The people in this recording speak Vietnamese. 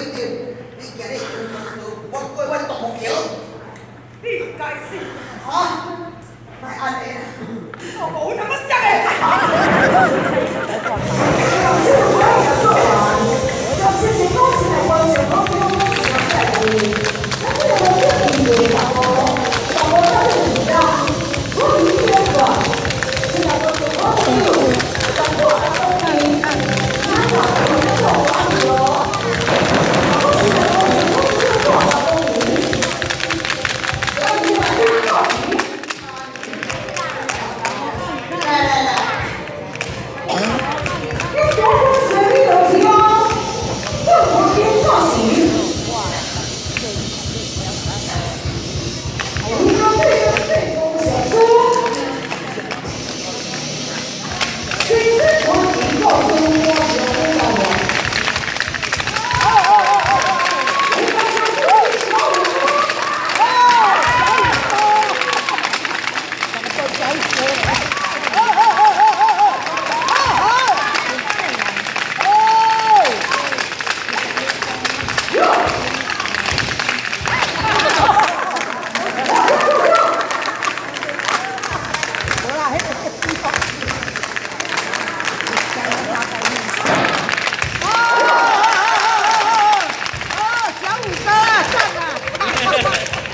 Quentin, 你今日我我我讀木橋，你介事嚇？咪阿你，我冇咁乜聲嘅。right there.